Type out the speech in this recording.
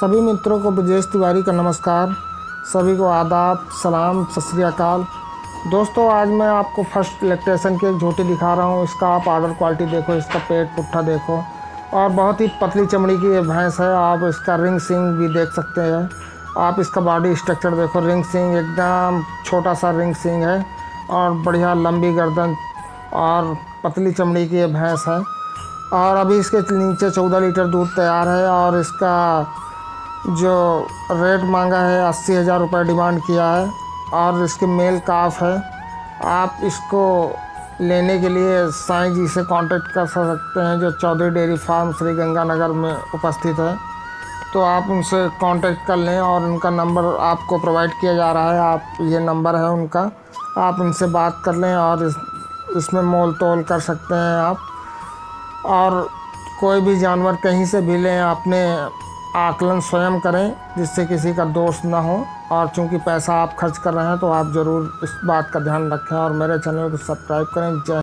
सभी मित्रों को ब्रजेश तिवारी का नमस्कार। सभी को आदाब, सलाम, सत श्री अकाल। दोस्तों, आज मैं आपको फ़र्स्ट इलेक्ट्रेशन की एक झोटी दिखा रहा हूँ। इसका आप आर्डर क्वालिटी देखो, इसका पेट पुट्ठा देखो। और बहुत ही पतली चमड़ी की ये भैंस है। आप इसका रिंग सिंग भी देख सकते हैं। आप इसका बॉडी स्ट्रक्चर देखो। रिंग सिंग एकदम छोटा सा रिंग सिंग है। और बढ़िया लंबी गर्दन और पतली चमड़ी की ये भैंस है। और अभी इसके नीचे चौदह लीटर दूध तैयार है। और इसका जो रेट मांगा है अस्सी हज़ार रुपये डिमांड किया है और इसके मेल काफ है। आप इसको लेने के लिए साईं जी से कांटेक्ट कर सकते हैं जो चौधरी डेयरी फार्म श्री गंगानगर में उपस्थित है। तो आप उनसे कांटेक्ट कर लें और उनका नंबर आपको प्रोवाइड किया जा रहा है। आप ये नंबर है उनका। आप उनसे बात कर लें और इस, इसमें मोल तोल कर सकते हैं आप। और कोई भी जानवर कहीं से भी लें अपने आकलन स्वयं करें, जिससे किसी का दोष ना हो। और चूँकि पैसा आप खर्च कर रहे हैं तो आप ज़रूर इस बात का ध्यान रखें और मेरे चैनल को सब्सक्राइब करें। जय